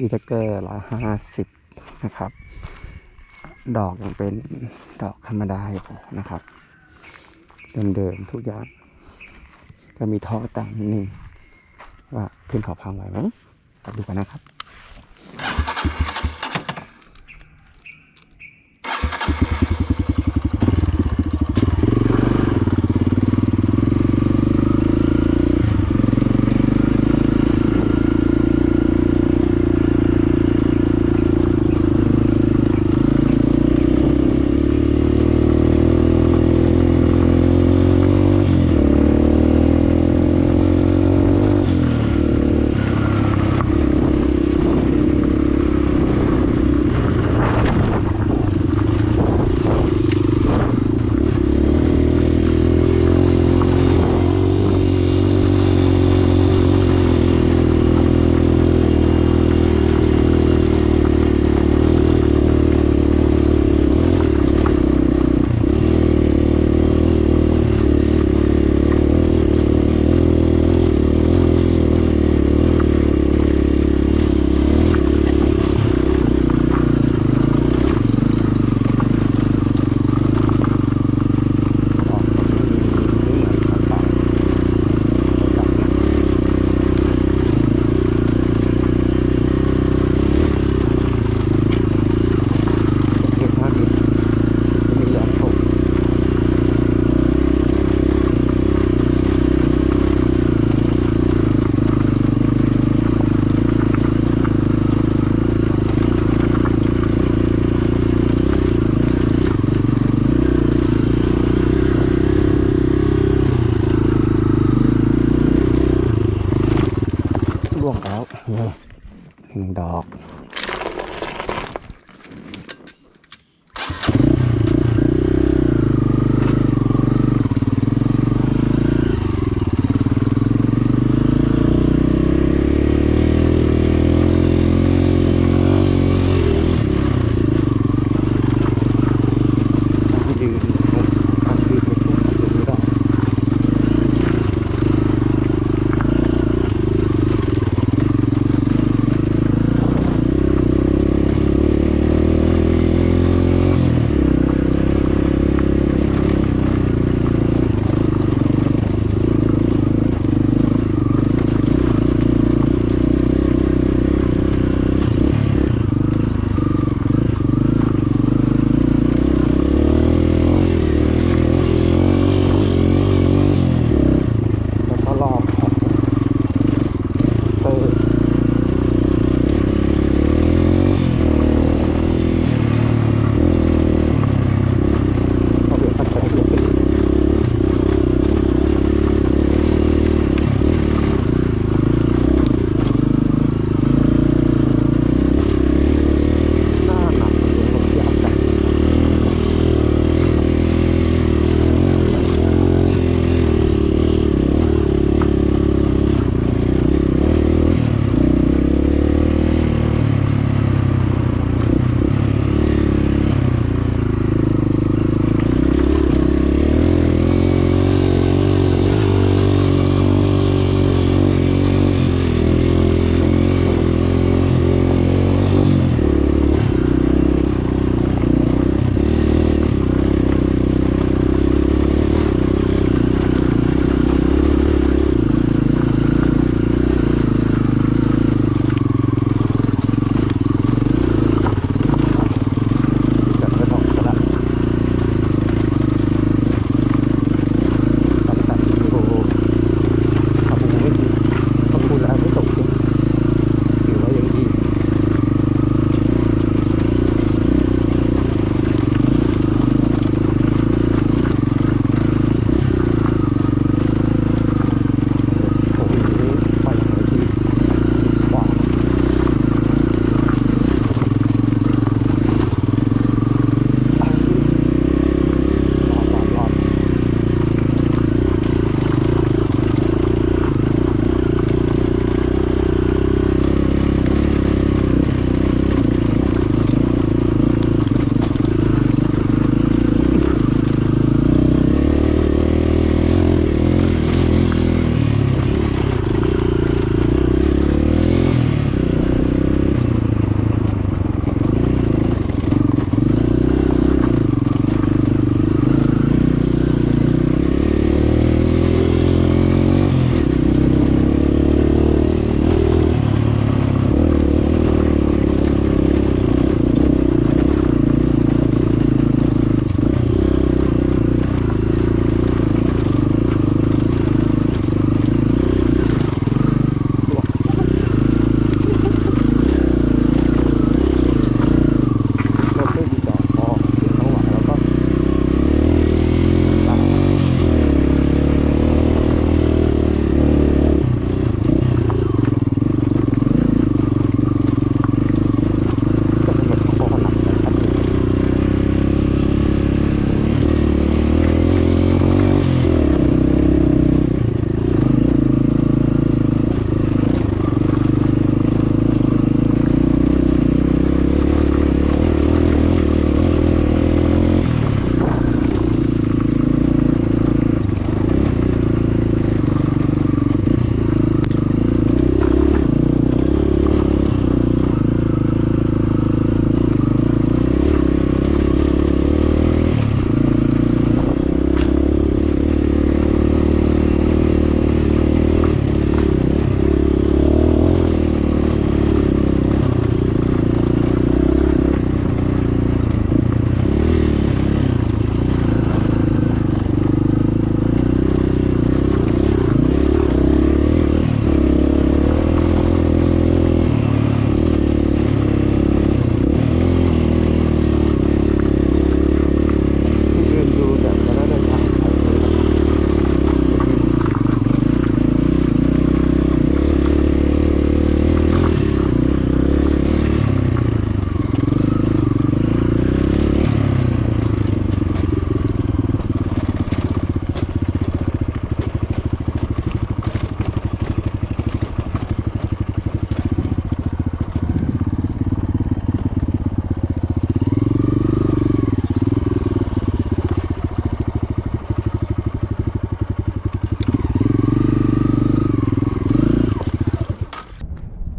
อีเกอร์ร้อยห้าสิบนะครับ ดอกยังเป็นดอกธรรมดาอยู่นะครับ เดิมๆทุกอย่าง ก็มีท่อต่างนิดนึงว่าขึ้นเขาพังไหวไหมดูกันนะครับ เก็บภาพดิมีเหลืองถูก ร่วงแ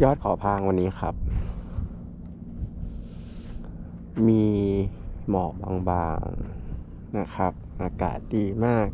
ยอดเขาพางวันนี้ครับ มีหมอกบางๆนะครับ อากาศดีมาก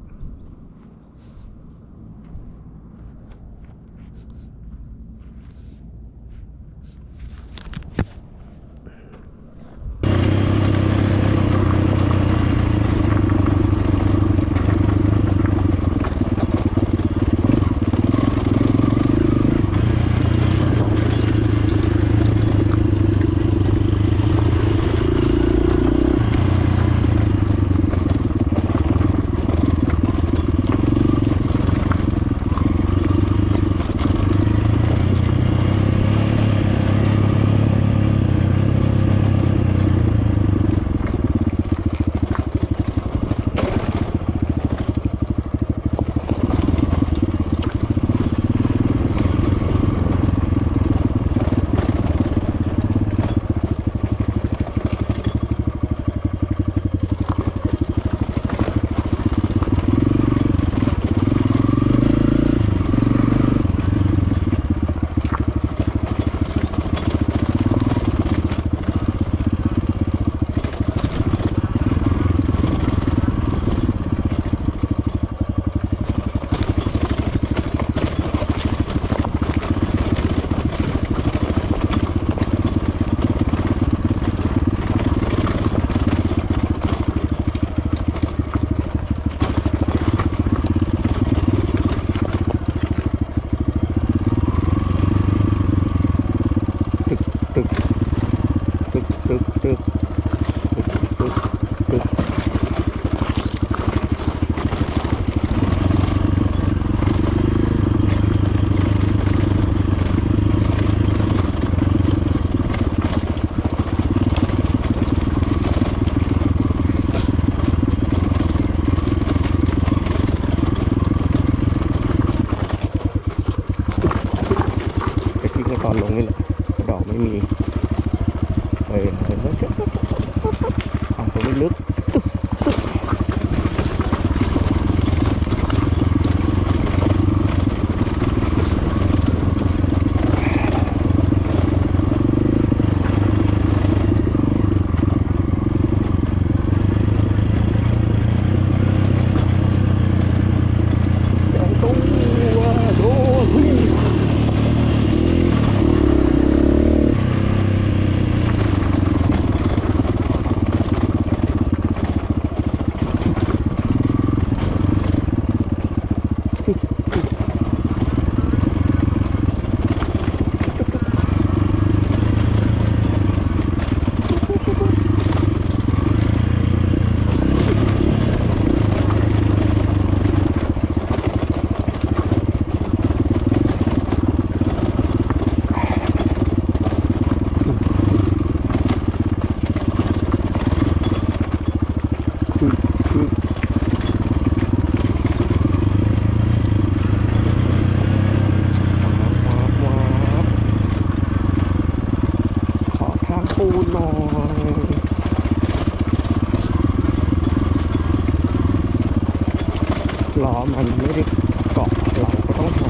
เกาะเราก็ต้องหา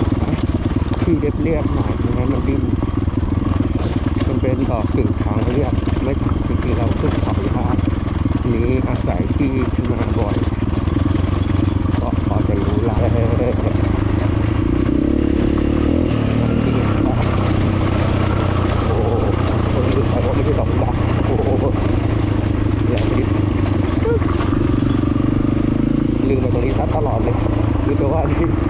ที่เรียบๆหน่อยไม่งั้นมันดิ้นมันเป็นดอกกึ่งทางเรียบไม่ถักจริงๆเราขึ้นเขายากนี้อาศัยที่มานบ่อยก็พอจะรู้แล้วลืมไปตรงนี้ซัดตลอด funny.